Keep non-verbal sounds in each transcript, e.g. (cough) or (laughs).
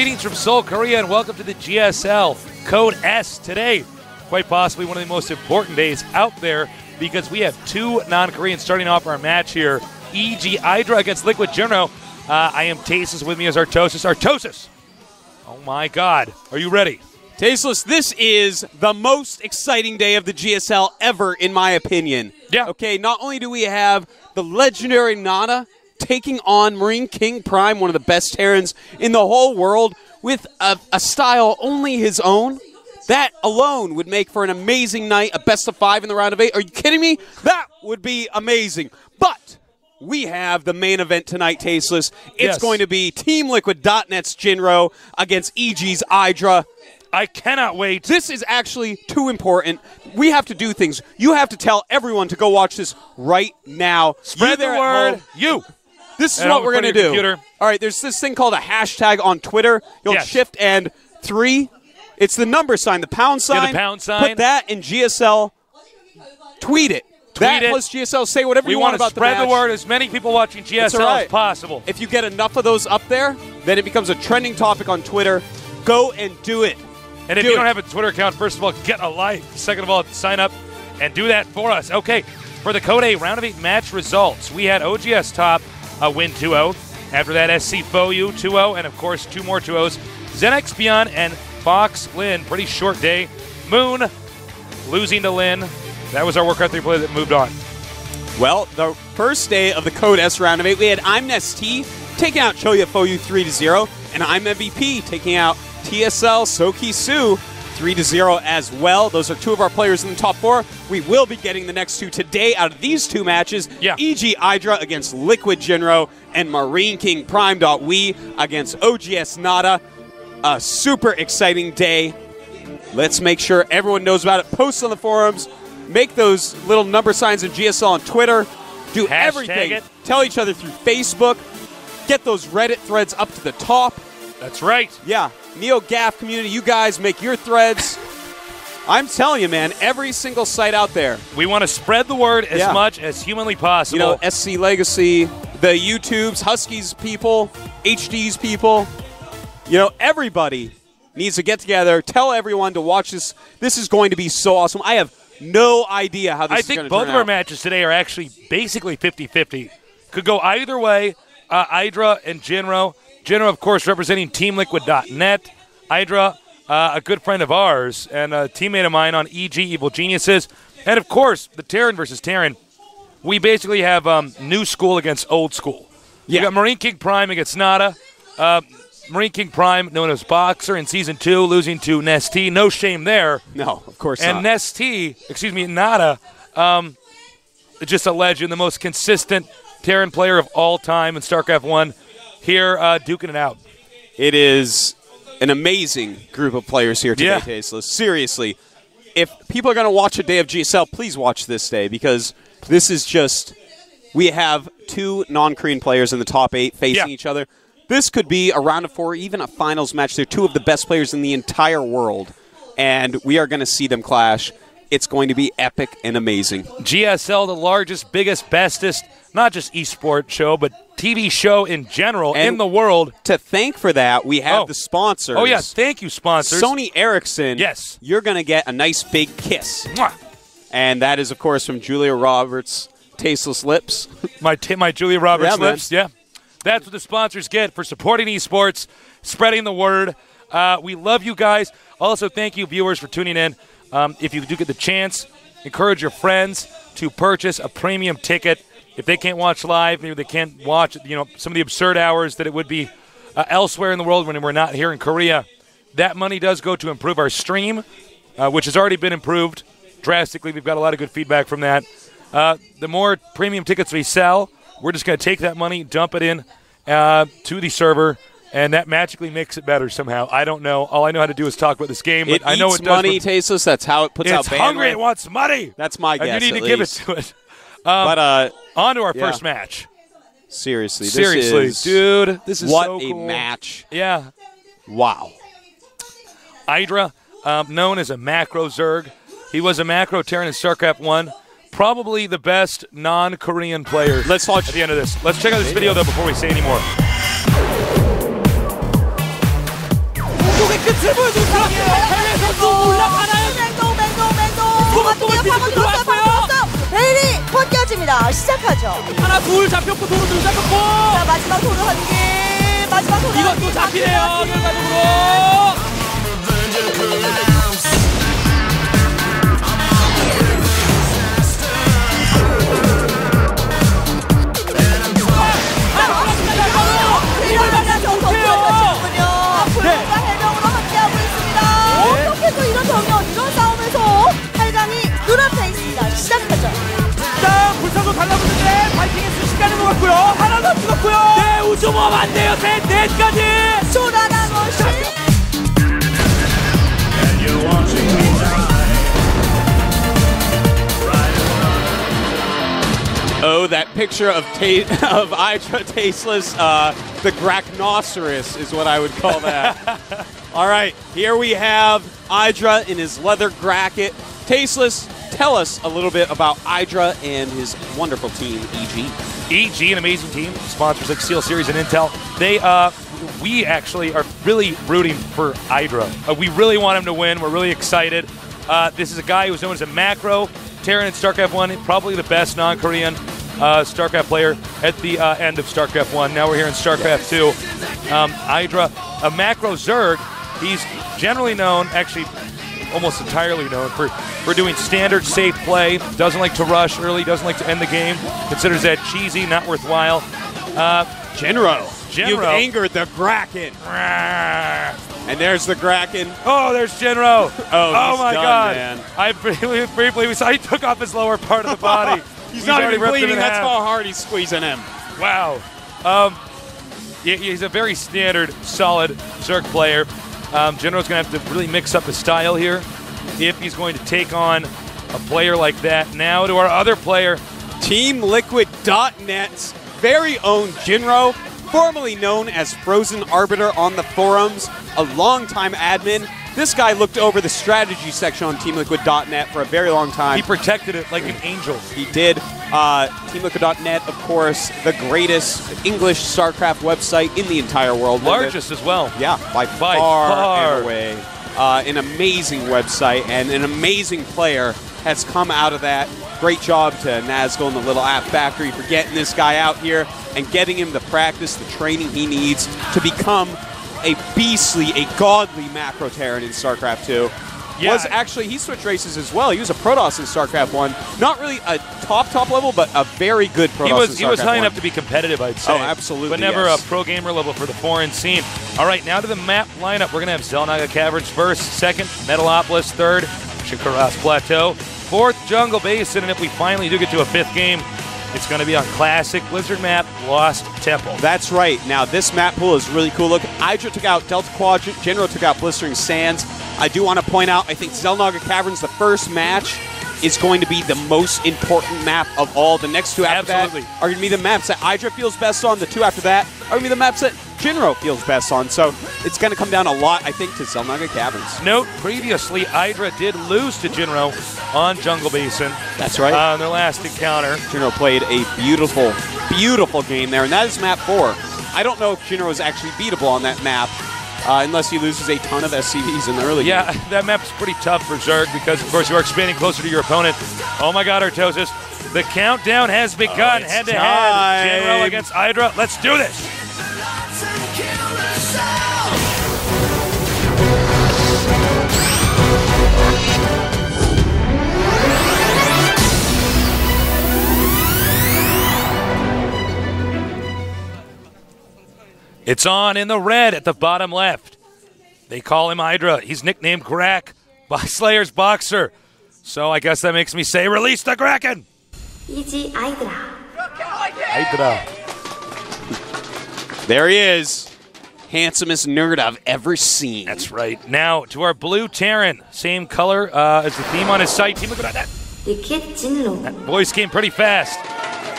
Greetings from Seoul, Korea, and welcome to the GSL Code S today. Quite possibly one of the most important days out there because we have two non Koreans starting off our match here. EG Idra against Liquid Jinro. Uh, I am Tasis with me as Artosis. Artosis! Oh my god. Are you ready? Tasteless, this is the most exciting day of the GSL ever, in my opinion. Yeah. Okay, not only do we have the legendary Nada taking on Marine King Prime, one of the best Terrans in the whole world, with a, a style only his own. That alone would make for an amazing night, a best of five in the round of eight. Are you kidding me? That would be amazing. But we have the main event tonight, Tasteless. It's Yes. going to be Team Liquid.net's Jinro against EG's Idra. I cannot wait. This is actually too important. We have to do things. You have to tell everyone to go watch this right now. Spread the word. home, You. This is And what we're going to do. computer. All right, there's this thing called a hashtag on Twitter. You'll Yes. shift and three. It's the number sign, the pound Yeah, the sign. pound sign. Put that in GSL. Tweet it. that it. plus GSL. Say whatever We you want want to about spread the the, word as many people watching GSL right. as possible. If you get enough of those up there, then it becomes a trending topic on Twitter. Go and do it. And if Do you it. don't have a Twitter account, first of all, get a life. Second of all, sign up and do that for us. Okay, for the Code A round of eight match results, we had OGS top a win 2 0. After that, SC Foyu 2 0, and of course, two more 2 0s. Zenex Beyond and Fox Lin, pretty short day. Moon losing to Lin. That was our Warcraft three player that moved on. Well, the first day of the Code S round of eight, we had I'm T taking out Choya Foyu 3 to 0, and I'm MVP taking out TSL Soki Su 3 to 0 as well. Those are two of our players in the top four. We will be getting the next two today out of these two matches. Yeah. EG Idra against Liquid Jinro and Marine King Prime. We against OGS Nada. A super exciting day. Let's make sure everyone knows about it. Post on the forums. Make those little number signs in GSL on Twitter. Do Hashtag everything. it. Tell each other through Facebook. Get those Reddit threads up to the top. That's right. Yeah, Neo Gaff community, you guys make your threads. I'm telling you, man, every single site out there. We want to spread the word as Yeah. much as humanly possible. You know, SC Legacy, the YouTubes, Huskies people, HD's people. You know, everybody needs to get together. Tell everyone to watch this. This is going to be so awesome. I have no idea how this I is think going to both of our out. matches today are actually basically 50 50. Could go either way. Uh, Idra and Jinro. Jinro, of course, representing TeamLiquid.net. Idra, uh, a good friend of ours and a teammate of mine on EG Evil Geniuses. And of course, the Terran versus Terran. We basically have um, new school against old school. Yeah. We got Marine King Prime against Nada. Uh, Marine King Prime, known as Boxer in season two, losing to NesTea. No shame there. No, of course not. And not. NesTea, excuse me, Nada, um, just a legend, the most consistent Terran player of all time in StarCraft 1, here uh, duking it out. It is an amazing group of players here today, Yeah. Tasteless. Seriously, if people are going to watch a day of GSL, please watch this day because this is just. We have two non Korean players in the top eight facing Yeah. each other. This could be a round of four, even a finals match. They're two of the best players in the entire world, and we are going to see them clash. It's going to be epic and amazing. GSL, the largest, biggest, bestest, not just esport show, but TV show in general And- in the world. To thank for that, we have Oh. the sponsors. Oh, yeah, thank you, sponsors. Sony Ericsson. Yes. You're going to get a nice big kiss. Mwah. And that is, of course, from Julia Roberts' Tasteless Lips. (laughs) My, t- my Julia Roberts Yeah, man. lips. Yeah. That's what the sponsors get for supporting esports, spreading the word. Uh, we love you guys. Also, thank you, viewers, for tuning in. Um, if you do get the chance, encourage your friends to purchase a premium ticket. If they can't watch live, maybe they can't watch, you know, some of the absurd hours that it would be uh, elsewhere in the world when we're not here in Korea. That money does go to improve our stream, uh, which has already been improved drastically. We've got a lot of good feedback from that. Uh, the more premium tickets we sell, we're just going to take that money, dump it in uh, to the server, and that magically makes it better somehow. I don't know. All I know how to do is talk about this game, but It I know it money, with- Tasteless. That's how it puts out. it's hungry. bandwidth. It wants money. That's my and guess. you need to give it to it. but uh, On to our Yeah. first match. seriously, this Seriously, is, dude, this is what so a cool. match! Yeah, Wow. Idra, um, known as a macro Zerg. He was a macro Terran in StarCraft 1. Probably the best non Korean player Let's watch. at the end of this. Let's check out this video, though, before we say any more. 맹꽁을 보여주고. 해외 선수 올라가나요? 맹공 맹공 맹공 그것도 파고들었어요 파고들었어요 들어왔고요. 파고들었어요 베일이 벗겨집니다. 시작하죠. 하나 둘 잡혔고 도로 둘 잡혔고. 자 마지막 도로 한개. 마지막 도로 이것도 잡히네요 결과적으로 Oh, that picture of ta- (laughs) of Idra Tasteless, uh, the Grachnoceros is what I would call that. (laughs) All right, here we have Idra in his leather gracket. Tasteless tell us a little bit about Idra and his wonderful team, EG. EG, an amazing team, sponsors like Steel Series and Intel. They, uh, we actually are really rooting for Idra. Uh, we really want him to win. We're really excited. Uh, this is a guy who's known as a macro Terran in StarCraft 1, probably the best non Korean uh, StarCraft player at the uh, end of StarCraft 1. Now we're here in StarCraft 2. Um, Idra, a macro Zerg. He's generally known, actually, almost entirely known for, for doing standard safe play. Doesn't like to rush early, doesn't like to end the game. Considers that cheesy, not worthwhile. Uh. You've angered the Kraken. And there's the Kraken. Oh, there's Jinro. Oh, he's my done, God! man. I briefly, briefly we saw he took off his lower part of the (laughs) body. He's, not even bleeding. That's half. how hard he's squeezing him. Wow. Um, he's a very standard, solid Zerg player. Um, Jinro's going to have to really mix up his style here if he's going to take on a player like that. Now to our other player, TeamLiquid.net's very own Jinro, formerly known as Frozen Arbiter on the forums, a longtime admin. This guy looked over the strategy section on TeamLiquid.net for a very long time. he protected it like an angel. He did. Uh, TeamLiquid.net, of course, the greatest English StarCraft website in the entire world. Largest as well. Yeah, by, By far, far. and away. Uh, an amazing website and an amazing player has come out of that. Great job to Nazgul and the Little App Factory for getting this guy out here and getting him the practice, the training he needs to become a beastly, a godly macro Terran in StarCraft 2. Yeah. Was actually he switched races as well. He was a Protoss in StarCraft 1. Not really a top top level, but a very good Protoss. He was he was high 1. enough to be competitive, I'd say. Oh, absolutely, But never yes. a pro gamer level for the foreign scene. All right, now to the map lineup. We're gonna have Xel'Naga Caverns first, second Metalopolis third, Shakuras Plateau, fourth Jungle Basin, and if we finally do get to a fifth game, it's gonna be on classic Blizzard map, Lost Temple. That's right. Now this map pool is really cool. Look, Idra took out Delta Quadrant, Jinro took out Blistering Sands. I do want to point out, I think Xel'Naga Caverns, the first match, is going to be the most important map of all. The next two after Absolutely. that are going to be the maps that Idra feels best on. The two after that are going to be the maps that Jinro feels best on. So it's going to come down a lot, I think, to Xel'Naga Caverns. Note previously, Idra did lose to Jinro on Jungle Basin. That's right. Uh, in their last encounter. Jinro played a beautiful, beautiful game there, and that is map four. I don't know if Jinro is actually beatable on that map. Uh, unless he loses a ton of SCVs in the early game. Yeah, that map's pretty tough for Zerg because, of course, you are expanding closer to your opponent. Oh my God, Artosis. The countdown has begun Oh, head to time. head. Jinro against Idra. Let's do this. It's on in the red at the bottom left. They call him Idra. He's nicknamed Grack by (laughs) Slayer's boxer. So I guess that makes me say, release the Kraken! E.G. Idra. Idra. There he is. Handsomest nerd I've ever seen. That's right. Now to our blue Terran. Same color uh, as the theme on his site. Team, look at that. That voice came pretty fast.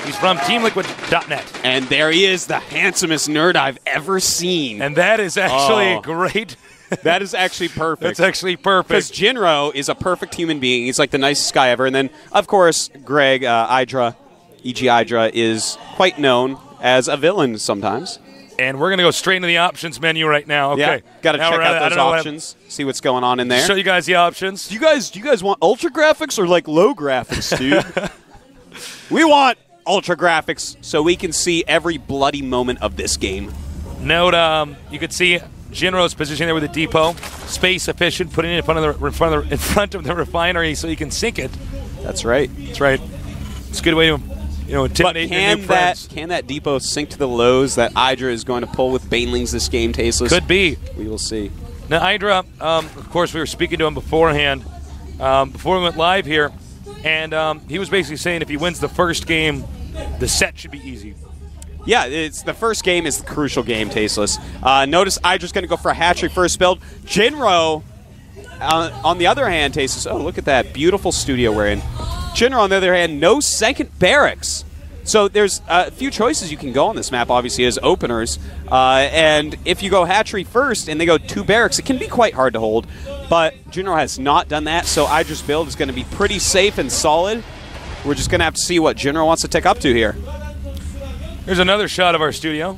He's from TeamLiquid.net. And there he is, the handsomest nerd I've ever seen. And that is actually Oh. great. (laughs) that is actually perfect. That's actually perfect. because. Jinro is a perfect human being. He's like the nicest guy ever. And then, of course, Greg uh, Idra, E.G. Idra, is quite known as a villain sometimes. And we're going to go straight into the options menu right now. Okay. Yeah, got to check at- out those know what options, see what's going on in there. Show you guys the options. Do you guys do you guys want ultra graphics or like low graphics, dude? (laughs) we want ultra graphics so we can see every bloody moment of this game. Note, um, you could see Jinro's position there with the depot, space efficient, putting it in front of the in front of the, in front of the refinery so you can sink it. That's right. That's right. It's a good way to, you know, But intimidate your can new that friends. can that depot sink to the lows that Idra is going to pull with Banelings this game, Tasteless? Could be. We will see. Now, Idra, um, of course, we were speaking to him beforehand, um, before we went live here, and um, he was basically saying if he wins the first game, the set should be easy. Yeah, it's the first game is the crucial game, Tasteless. Uh, notice Idra's going to go for a hatchery first build. Jinro, uh, on the other hand, Tasteless. Oh, look at that beautiful studio we're in. Jinro, on the other hand, no second barracks. So there's a few choices you can go on this map, obviously, as openers. Uh, and if you go hatchery first and they go two barracks, it can be quite hard to hold. But Jinro has not done that, so Idra's build is going to be pretty safe and solid. We're just going to have to see what Jinro wants to take up to here. Here's another shot of our studio.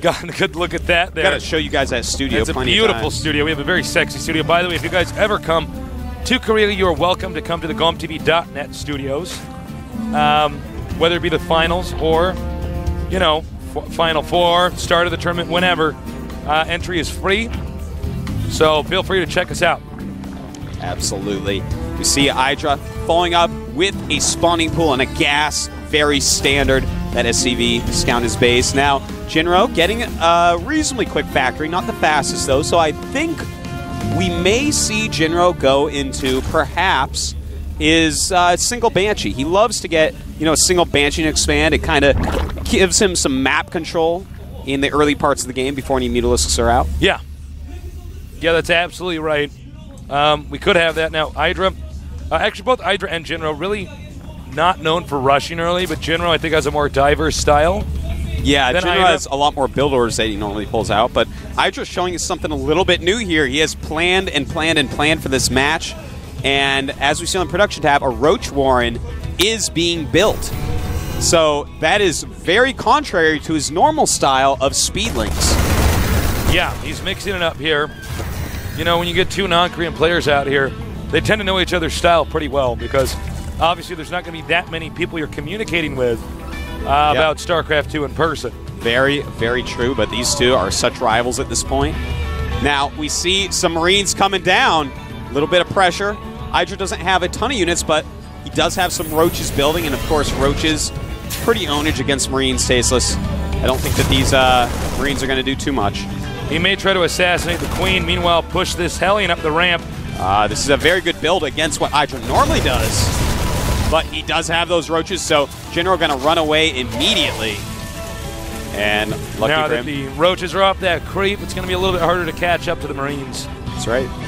Got a good look at that there. Got to show you guys that studio. It's a beautiful studio. We have a very sexy studio. By the way, if you guys ever come to Korea, you are welcome to come to the GomTV.net studios. Um, whether it be the finals or, you know, Final Four, start of the tournament, whenever. Uh, entry is free. So feel free to check us out. Absolutely. We see Idra following up with a spawning pool and a gas, very standard. That SCV scout is base. Now, Jinro getting a reasonably quick factory, not the fastest though, so I think we may see Jinro go into perhaps his uh, single Banshee. He loves to get, you know, a single Banshee and expand. It kind of gives him some map control in the early parts of the game before any Mutalisks are out. Yeah. Yeah, that's absolutely right. Um, we could have that now. Idra, uh, actually, both Idra and Jinro really not known for rushing early, but Jinro I think has a more diverse style. Yeah, Jinro Idra- has a lot more build orders that he normally pulls out, but Idra's showing us something a little bit new here. He has planned and planned and planned for this match, and as we see on the production tab, a Roach Warren is being built. So that is very contrary to his normal style of Speedlings. Yeah, he's mixing it up here. You know, when you get two non-Korean players out here, they tend to know each other's style pretty well because obviously there's not going to be that many people you're communicating with uh, about StarCraft 2 in person. Very, very true, but these two are such rivals at this point. Now, we see some Marines coming down. A little bit of pressure. Idra doesn't have a ton of units, but he does have some Roaches building, and of course, Roaches, pretty ownage against Marines, tasteless. I don't think that these uh, Marines are going to do too much. He may try to assassinate the Queen, meanwhile push this Hellion up the ramp. Uh, this is a very good build against what Idra normally does. But he does have those roaches, so Jinro going to run away immediately. And lucky now that him. the Roaches are off that creep, it's going to be a little bit harder to catch up to the Marines. That's right.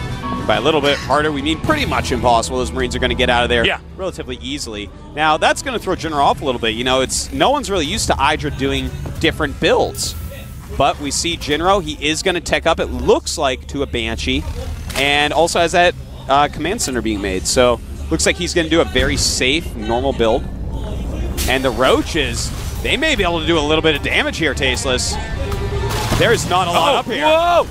By a little bit harder, we mean pretty much impossible. Those Marines are going to get out of there Yeah. relatively easily. Now, that's going to throw Jinro off a little bit. You know, it's no one's really used to Idra doing different builds. But we see Jinro, he is going to tech up, it looks like, to a Banshee, and also has that uh, command center being made. So, looks like he's going to do a very safe, normal build. And the Roaches, they may be able to do a little bit of damage here, Tasteless. There's not a lot up here. Whoa!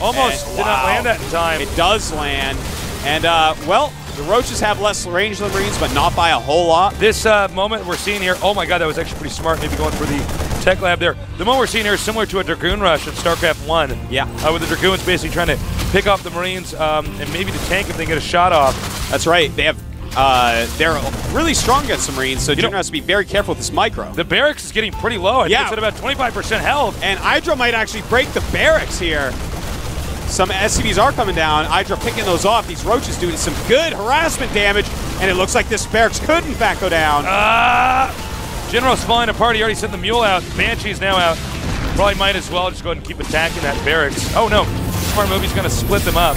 Almost And- did not land that in time. It does land. And, uh, well, the Roaches have less range than the Marines, but not by a whole lot. This uh, moment we're seeing here, oh my god, that was actually pretty smart. Maybe going for the tech lab there. The moment we're seeing here is similar to a Dragoon rush in StarCraft 1. Yeah. Uh, with the Dragoons basically trying to pick off the Marines um, and maybe the tank if they get a shot off. That's right. They have, uh, they're really strong against the Marines, so know- Jinro has to be very careful with this micro. The barracks is getting pretty low. I Yeah. think it's at about 25% health. And Idra might actually break the barracks here. Some SCVs are coming down. Idra picking those off. These roaches doing some good harassment damage, and it looks like this barracks could in fact go down. Ah! Jinro's falling apart. He already sent the mule out. Banshee's now out. Probably might as well just go ahead and keep attacking that barracks. Oh no, Smart Movie's going to split them up.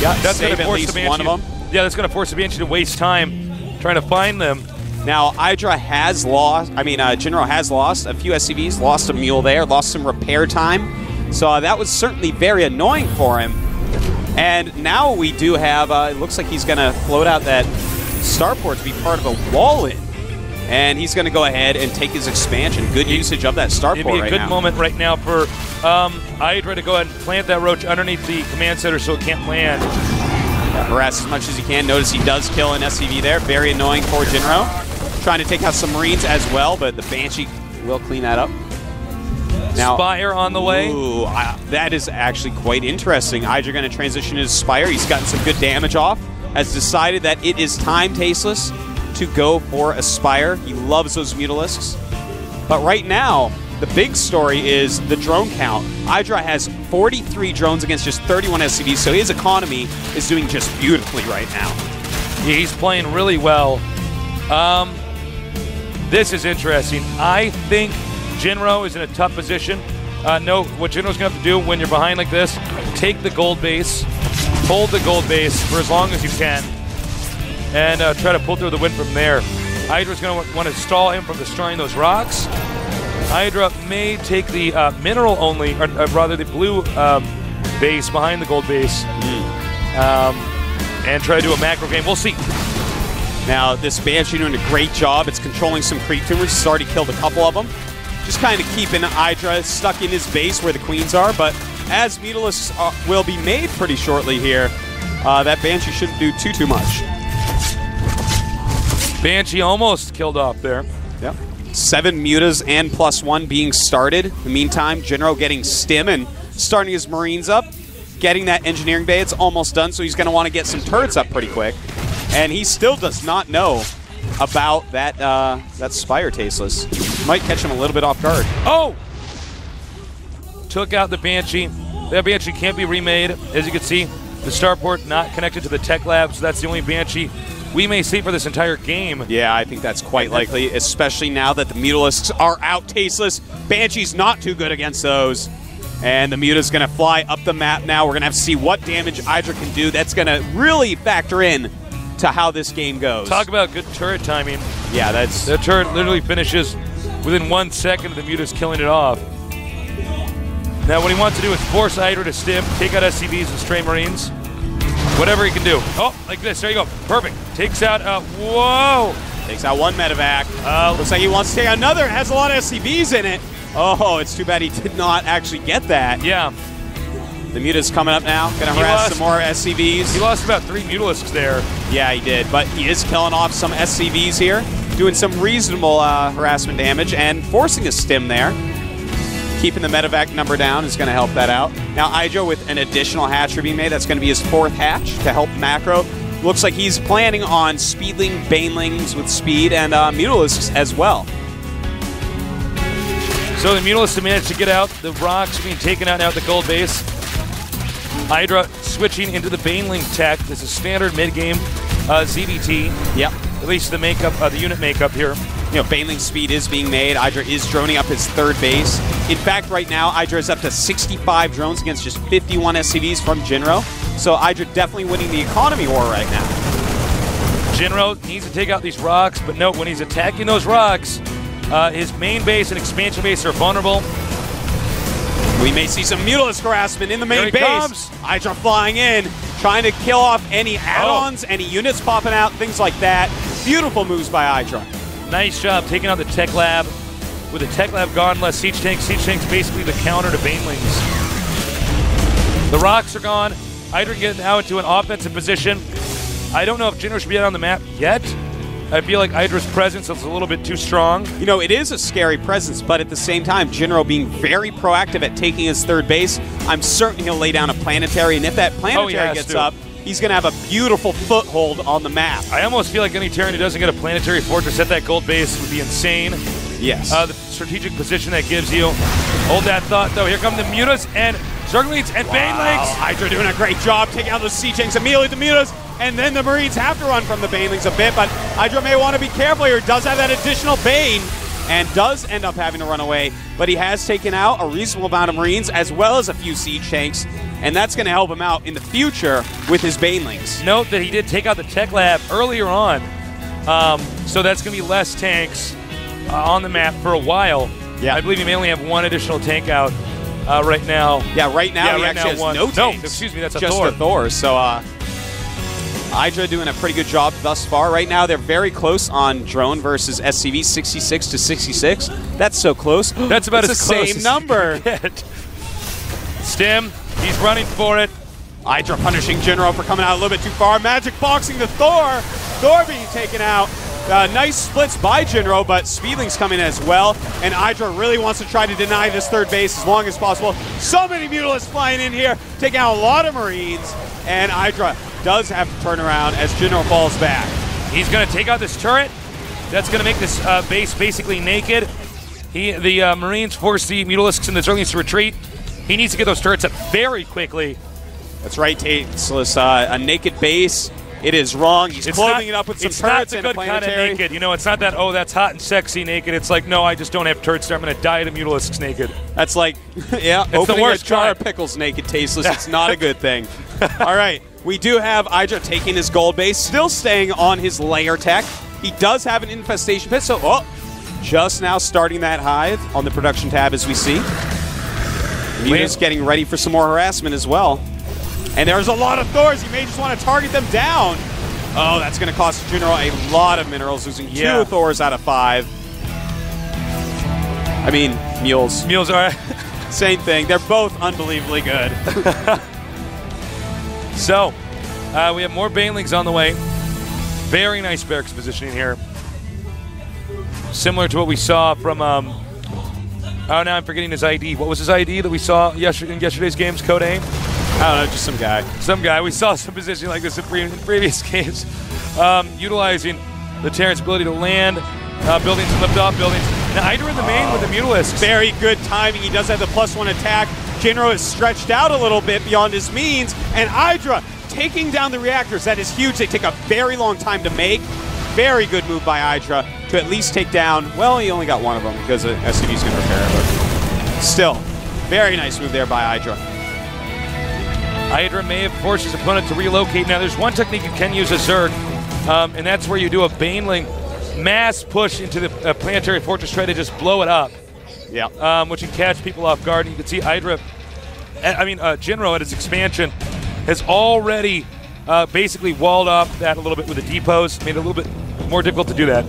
yeah, That's going to force the Banshee. one of them. Yeah, that's going to force the Banshee to waste time trying to find them. Now, Idra has lost, I mean, uh, General has lost a few SCVs, lost a mule there, lost some repair time. So that was certainly very annoying for him. And now we do have, uh, it looks like he's going to float out that starport to be part of a wall in. And he's going to go ahead and take his expansion. Good usage of that starport It'd be a right good now. moment right now for um, Idra to go ahead and plant that roach underneath the command center so it can't land. harass as much as he can. Notice he does kill an SCV there. Very annoying for Jinro. Trying to take out some Marines as well, but the Banshee will clean that up. Now, Spire on the way. Ooh, I, that is actually quite interesting. Idra going to transition his Spire. He's gotten some good damage off. Has decided that it is time, Tasteless, to go for a Spire. He loves those Mutalisks. But right now, the big story is the drone count. Idra has 43 drones against just 31 SCVs, so his economy is doing just beautifully right now. Yeah, he's playing really well. Um, this is interesting. I think Jinro is in a tough position. Uh, no, what Jinro's going to have to do when you're behind like this, take the gold base, hold the gold base for as long as you can, and uh, try to pull through the win from there. Idra's going to want to stall him from destroying those rocks. Idra may take the uh, mineral only, or uh, rather the blue um, base behind the gold base, um, and try to do a macro game. We'll see. Now, this Banshee doing a great job. It's controlling some creep tumors. It's already killed a couple of them. Just kind of keeping Idra stuck in his base where the queens are. But as Mutalisks uh, will be made pretty shortly here, uh, that Banshee shouldn't do too, too much. Banshee almost killed off there. Yep. Seven mutas and plus one being started. In the meantime, Jinro getting stim and starting his Marines up. Getting that engineering bay, it's almost done, so he's going to want to get some turrets up pretty quick. And he still does not know about that uh, that Spire Tasteless. Might catch him a little bit off guard. Oh! Took out the Banshee. That Banshee can't be remade. As you can see, the starport not connected to the tech lab, so that's the only Banshee we may see for this entire game. Yeah, I think that's quite likely, especially now that the Mutalisks are out tasteless. Banshee's not too good against those. And the Muta's going to fly up the map now. We're going to have to see what damage Idra can do. That's going to really factor in to how this game goes. Talk about good turret timing. yeah, that's The turret literally finishes within one second of the Mutas killing it off. Now, what he wants to do is force Idra to stim, take out SCVs and stray Marines. Whatever he can do. Oh, like this. There you go. Perfect. Takes out. Uh, whoa. takes out one medevac. Uh, Looks like he wants to take another. It has a lot of SCVs in it. Oh, it's too bad he did not actually get that. yeah. The Muta's coming up now. Going to harass lost- some more SCVs. He lost about three Mutalisks there. Yeah, he did, but he is killing off some SCVs here, doing some reasonable uh, harassment damage and forcing a stim there. Keeping the medevac number down is going to help that out. Now, Idra with an additional hatchery being made. That's going to be his fourth hatch to help macro. Looks like he's planning on speedling banelings with speed and uh, mutalisks as well. So the Mutalisks managed to get out. The rocks being taken out now at the gold base. Idra switching into the Baneling tech. This is standard mid-game uh, ZvT. Yep. At least the makeup, uh, the unit makeup here. You know, Baneling speed is being made. Idra is droning up his third base. In fact, right now, Idra is up to 65 drones against just 51 SCVs from Jinro. So Idra definitely winning the economy war right now. Jinro needs to take out these rocks, but note when he's attacking those rocks, uh, his main base and expansion base are vulnerable. We may see some Mutalisk harassment in the main he base. comes. Idra flying in, trying to kill off any add-ons, any units popping out, things like that. Beautiful moves by Idra. Nice job taking out the tech lab. With the tech lab gone, less siege tanks. Siege tanks basically the counter to Banelings. The rocks are gone. Idra getting now into an offensive position. I don't know if Jinro should be out on the map yet. I feel like Idra's presence is a little bit too strong. You know, it is a scary presence, but at the same time, Jinro being very proactive at taking his third base. I'm certain he'll lay down a planetary, and if that planetary has gets to. up, he's going to have a beautiful foothold on the map. I almost feel like any Terran who doesn't get a planetary fortress at that gold base would be insane. Yes. Uh, the strategic position that gives you. Hold that thought, though. Here come the Mutas and Zerglings and Wow. Idra doing a great job taking out those sea tanks immediately. The Mutas, and then the Marines have to run from the Banelings a bit, but Idra may want to be careful here. Does have that additional Bane, and does end up having to run away. But he has taken out a reasonable amount of Marines as well as a few siege tanks, and that's going to help him out in the future with his Banelings. Note that he did take out the tech lab earlier on, um, so that's going to be less tanks uh, on the map for a while. Yeah. I believe he may only have one additional tank out uh, right now. Yeah, right now Yeah, he right actually now has no No, tanks. excuse me, that's a just Thor. a Thor. So, uh, Idra doing a pretty good job thus far. Right now, they're very close on drone versus SCV, 66 to 66. That's so close. (gasps) That's about it's as the close same as number. (laughs) Stim, he's running for it. Idra punishing Jinro for coming out a little bit too far. Magic boxing the Thor. Thor being taken out. Uh, nice splits by Jinro, but Speedling's coming as well. And Idra really wants to try to deny this third base as long as possible. So many Mutalisks flying in here, taking out a lot of Marines. And Idra does have to turn around as Jinro falls back. He's going to take out this turret. That's going to make this uh, base basically naked. He, the uh, Marines force the Mutalisks and the Zerglings to retreat. He needs to get those turrets up very quickly. That's right, Tasteless. Uh, a naked base. It is wrong. He's It's clothing not- it up with some it's not turrets the and a good kind of naked. You know, it's not that oh that's hot and sexy naked. It's like no, I just don't have turrets. there. I'm going to die to Mutalisks naked. That's like, (laughs) yeah, the opening worst a jar kind. of pickles naked, tasteless. (laughs) It's not a good thing. All right, we do have Idra taking his gold base, still staying on his lair tech. He does have an infestation pit, so oh, just now starting that hive on the production tab as we see. Mutas getting ready for some more harassment as well. And there's a lot of Thors. You may just want to target them down. Oh, that's going to cost Jinro a lot of minerals, losing Yeah. two Thors out of five. I mean, mules. Mules are (laughs) (laughs) Same thing. They're both unbelievably good. (laughs) so. Uh, we have more Banelings on the way. Very nice barracks positioning here. Similar to what we saw from. Um, oh, now I'm forgetting his ID. What was his ID that we saw yesterday in yesterday's games? Code A. I don't know, just some guy. some guy. We saw (laughs) some positioning like this in, pre- in previous (laughs) games, um, utilizing the Terran's ability to land uh, buildings and lift off buildings. Now, Idra in the main with the Mutalisks. Very good timing. He does have the plus one attack. Jinro is stretched out a little bit beyond his means, and Idra taking down the reactors. That is huge. They take a very long time to make. Very good move by Idra to at least take down. Well, he only got one of them because SCV's going to repair it, but still, very nice move there by Idra. Idra may have forced his opponent to relocate. Now, there's one technique you can use as Zerg, um, and that's where you do a Baneling mass push into the uh, planetary fortress, try to just blow it up, Yeah. um, which can catch people off guard. And you can see Idra, I mean, uh, Jinro at its expansion has already uh, basically walled off that a little bit with the depots, made it a little bit more difficult to do that.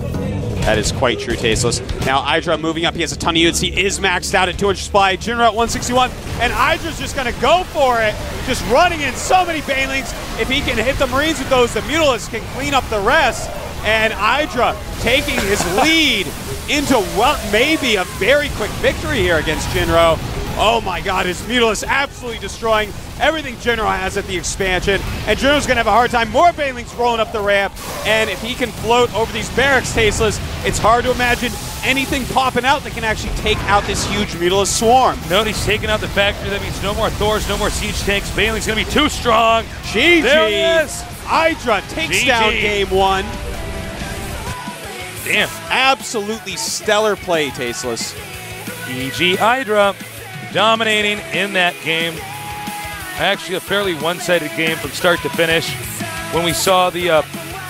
That is quite true, Tasteless. Now, Idra moving up. He has a ton of units. He is maxed out at 200 supply. Jinro at 161. And Idra's just going to go for it. Just running in so many Banelings. If he can hit the Marines with those, the Mutalisks can clean up the rest. And Idra taking his lead into what may be a very quick victory here against Jinro. Oh my god, his Mutalisks absolutely destroying everything Jinro has at the expansion. And Jinro's going to have a hard time. More Banelings rolling up the ramp. And if he can float over these barracks, Tasteless, it's hard to imagine anything popping out that can actually take out this huge Mutalisk swarm. He's taking out the factory. That means no more Thors, no more siege tanks. Baneling's going to be too strong. GG. There he is. Idra takes GG. down game one. Damn. Absolutely stellar play, Tasteless. EG Idra dominating in that game. Actually, a fairly one sided game from start to finish. When we saw the uh,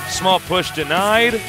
small push denied,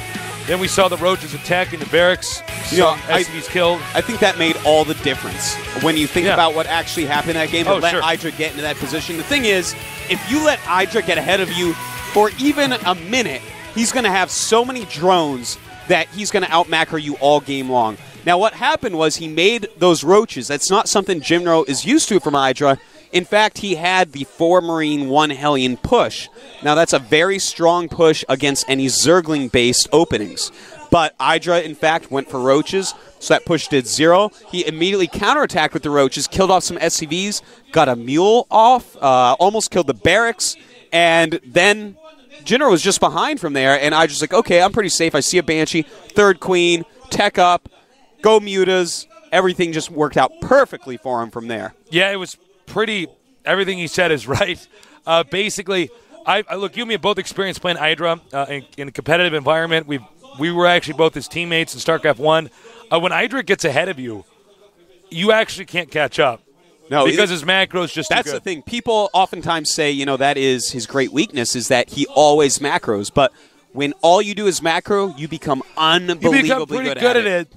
then we saw the Roaches attacking the barracks. You know, SCVs killed. I think that made all the difference when you think Yeah. about what actually happened in that game Oh, let sure. Idra get into that position. The thing is, if you let Idra get ahead of you for even a minute, he's going to have so many drones that he's going to outmacro you all game long. Now, what happened was he made those roaches. That's not something Jinro is used to from Idra. In fact, he had the four Marine, one Hellion push. Now, that's a very strong push against any Zergling based openings. But Idra, in fact, went for roaches, so that push did zero. He immediately counterattacked with the roaches, killed off some SCVs, got a mule off, uh, almost killed the barracks, and then Jinro was just behind from there, and just like, okay, I'm pretty safe. I see a Banshee, third queen, tech up, go mutas. Everything just worked out perfectly for him from there. Yeah, it was pretty. Everything he said is (laughs) right. Uh, basically, I, I look. You and me have both experienced playing Idra uh, in, in a competitive environment. We we were actually both his teammates in StarCraft One. Uh, when Idra gets ahead of you, you actually can't catch up No, because it- his macros just That's the thing. People oftentimes say, you know, that is his great weakness is that he always macros. But when all you do is macro, you become You become pretty good, good, at, at it, uh,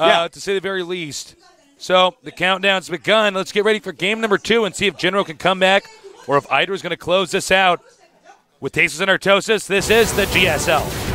Uh, yeah. to say the very least. So the countdown's begun. Let's get ready for game number two and see if Jinro can come back or if Idra's going to close this out. With Tasis and Artosis, this is the GSL.